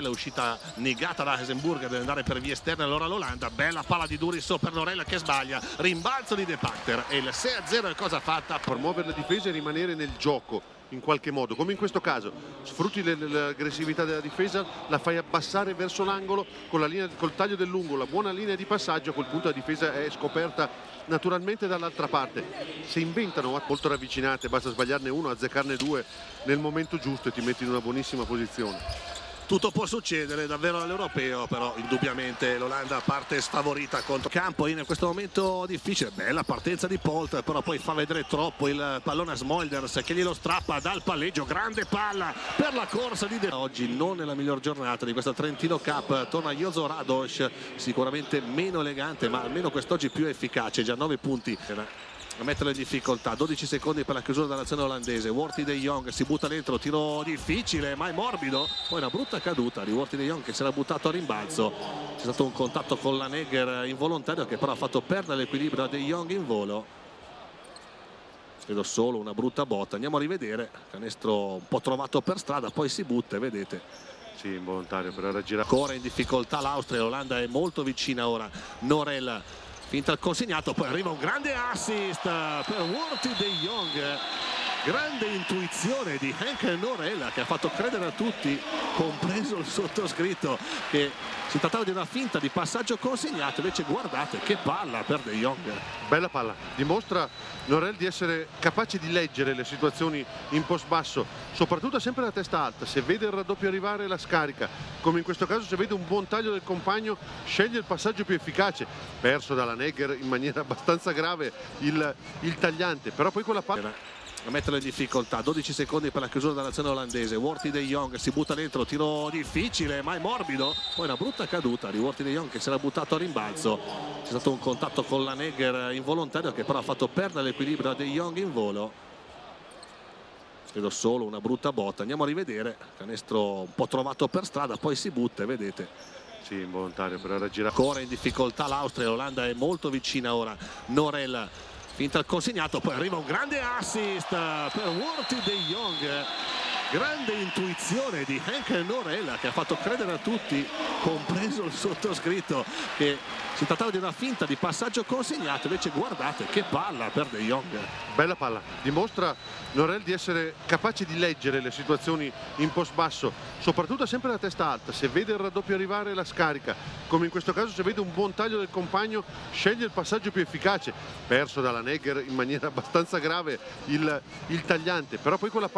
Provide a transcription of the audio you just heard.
La uscita negata da Heisenburg deve andare per via esterna allora l'Olanda bella palla di Durisso per Norella che sbaglia rimbalzo di De Pacter e il 6-0 è cosa fatta? Promuovere la difesa e rimanere nel gioco in qualche modo come in questo caso. Sfrutti l'aggressività della difesa la fai abbassare verso l'angolo col taglio del lungo la buona linea di passaggio a quel punto la difesa è scoperta naturalmente dall'altra parte. Se inventano molto ravvicinate basta sbagliarne uno azzeccarne due nel momento giusto e ti metti in una buonissima posizione tutto può succedere davvero all'europeo però indubbiamente l'Olanda parte sfavorita contro campo in questo momento difficile. Bella partenza di Polt però poi fa vedere troppo il pallone a Smolders che glielo strappa dal palleggio. Grande palla per la corsa di De oggi non è la miglior giornata di questa Trentino Cup. Torna Jozo Rados sicuramente meno elegante ma almeno quest'oggi più efficace. Già 9 punti a metterlo in difficoltà. 12 secondi per la chiusura della nazione olandese. Worthy De Jong si butta dentro tiro difficile ma è morbido. Poi una brutta caduta di Worthy De Jong che si era buttato a rimbalzo. C'è stato un contatto con la Negger involontario che però ha fatto perdere l'equilibrio a De Jong in volo. Vedo solo una brutta botta. Andiamo a rivedere. Canestro un po' trovato per strada poi si butta vedete. Sì, involontario però era girato. Ancora in difficoltà l'Austria l'Olanda è molto vicina ora. Norel finta consegnato poi arriva un grande assist per Worthy De Jong grande intuizione di Hank Norella che ha fatto credere a tutti compreso il sottoscritto che si trattava di una finta di passaggio consegnato invece guardate che palla per De Jong. Bella palla dimostra Norel di essere capace di leggere le situazioni in post basso soprattutto sempre la testa alta se vede il raddoppio arrivare la scarica come in questo caso se vede un buon taglio del compagno sceglie il passaggio più efficace perso dalla Negger in maniera abbastanza grave il, il tagliante però poi quella palla a metterlo in difficoltà. 12 secondi per la chiusura della nazione olandese. Worthy De Jong si butta dentro. Tiro difficile ma è morbido. Poi una brutta caduta di Worthy De Jong che si era buttato a rimbalzo. C'è stato un contatto con la Negger involontario che però ha fatto perdere l'equilibrio a De Jong in volo. Vedo solo una brutta botta. Andiamo a rivedere. Canestro un po' trovato per strada poi si butta vedete. Sì, involontario però era girato. Ancora in difficoltà l'Austria l'Olanda è molto vicina ora. Norel finta il consegnato poi arriva un grande assist per Worthy De Jong grande intuizione di Hank Norella che ha fatto credere a tutti compreso il sottoscritto che si trattava di una finta di passaggio consegnato invece guardate che palla per De Jong. Bella palla dimostra Norel di essere capace di leggere le situazioni in post basso soprattutto sempre la testa alta se vede il raddoppio arrivare la scarica come in questo caso se vede un buon taglio del compagno sceglie il passaggio più efficace perso dalla Negger in maniera abbastanza grave il, il tagliante però poi quella palla